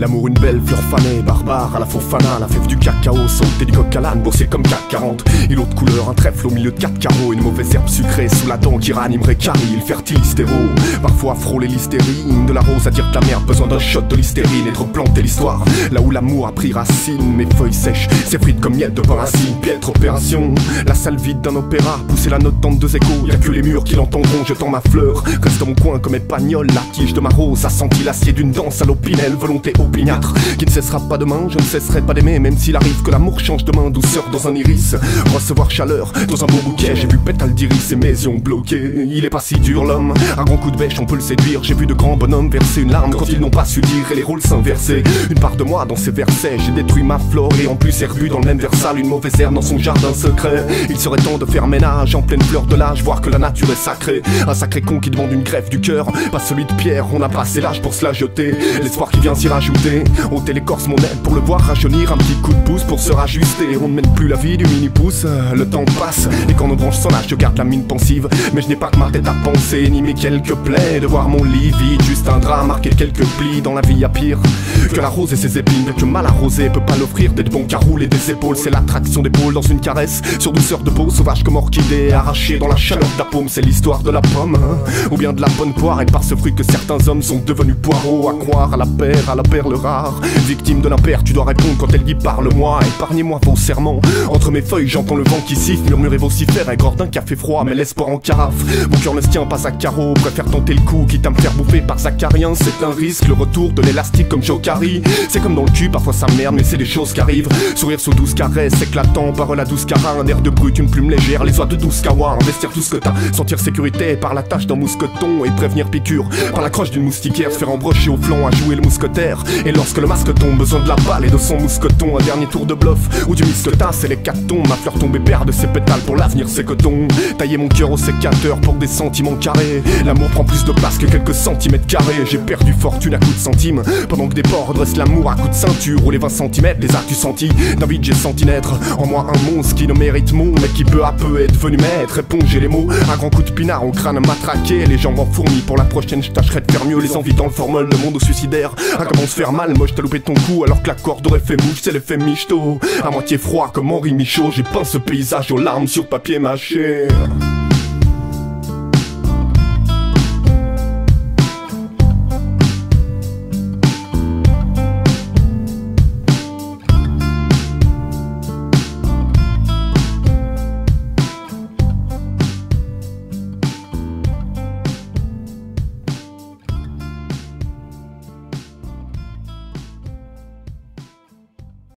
L'amour une belle fleur fanée, barbare à la fofana, la fève du cacao, sauté du coq à l'âne, comme CAC 40. Il de couleur, un trèfle au milieu de quatre carreaux, une mauvaise herbe sucrée sous la dent qui ranimerait Caril, fertile stéro. Parfois frôler l'hystérine, de la rose à dire que la merde, besoin d'un shot de l'hystérine et de replanter l'histoire. Là où l'amour a pris racine, mes feuilles sèches s'effritent comme miel de parasine, piètre opération. La salle vide d'un opéra, pousser la note dans deux échos, y a que les murs qui l'entendront, jetant ma fleur. Reste dans mon coin comme épagnol, la tige de ma rose a senti l'acier d'une danse à l'opinel, volonté qui ne cessera pas demain, je ne cesserai pas d'aimer, même s'il arrive que l'amour change de main, douceur dans un iris, recevoir chaleur dans un beau bouquet, j'ai vu pétale d'iris et mes yeux bloqués, il est pas si dur l'homme, un grand coup de bêche on peut le séduire, j'ai vu de grands bonhommes verser une larme quand ils n'ont pas su dire et les rôles s'inverser, une part de moi dans ces versets, j'ai détruit ma flore et en plus herbu dans le même versal une mauvaise herbe dans son jardin secret, il serait temps de faire ménage en pleine fleur de l'âge, voir que la nature est sacrée, un sacré con qui demande une greffe du cœur, pas celui de pierre, on a passé l'âge pour se la jeter, l'espoir qui vient s'y rajouter, ôter l'écorce mon aide pour le voir rajeunir, un petit coup de pouce pour se rajuster, on ne mène plus la vie du mini-pouce, le temps passe, et quand nos branches s'en lâchent, je garde la mine pensive, mais je n'ai pas que ma tête à penser, ni mes quelques plaies, de voir mon lit vide, juste un drap marqué quelques plis, dans la vie à pire, que la rose et ses épines, que mal arrosé peut pas l'offrir, d'être bon qu'à rouler des épaules, c'est l'attraction d'épaule dans une caresse, sur douceur de peau, sauvage comme orchidée, arrachée dans la chaleur de la paume, c'est l'histoire de la pomme, hein. ou bien de la bonne poire, et par ce fruit que certains hommes sont devenus poireaux, à croire à la paire, à la perle victime de l'impair, tu dois répondre quand elle dit parle-moi, épargnez-moi vos serments, entre mes feuilles j'entends le vent qui siffle, murmurer vocifère, et gord d'un café froid, mais l'espoir en carafe, mon cœur ne se tient pas à carreau, préfère tenter le coup, quitte à me faire bouffer par Zacharien, c'est un risque, le retour de l'élastique comme Jokari, c'est comme dans le cul, parfois ça merde, mais c'est des choses qui arrivent, sourire sous douze caresses, éclatant, parole à douce cara, un air de brut, une plume légère, les oies de douce kawa, investir tout ce que t'as, sentir sécurité par la tâche d'un mousqueton, et prévenir piqûre, par la croche d'une moustiquaire, se faire embrocher au flanc à jouer le mousquetaire, et lorsque le masque tombe, besoin de la balle et de son mousqueton, un dernier tour de bluff, ou du misquetas, c'est les tombes. Ma fleur tombée perd ses pétales pour l'avenir c'est coton, tailler mon cœur au sécateur pour des sentiments carrés, l'amour prend plus de place que quelques centimètres carrés, j'ai perdu fortune à coups de centimes, pendant que des porcs dressent l'amour à coups de ceinture, ou les 20 centimètres, les as-tu senti, David j'ai senti naître, en moi un monstre qui ne mérite mon, mais qui peu à peu est devenu maître, éponger les mots, un grand coup de pinard au crâne matraqué, les jambes en fourmi, pour la prochaine je tâcherai de faire mieux, les envies dans le formol, le monde au suicidaire, faire mal, moche t'as loupé ton coup, alors que la corde aurait fait mouche, c'est l'effet michto, à moitié froid comme Henri Michaud, j'ai peint ce paysage aux larmes sur papier mâché.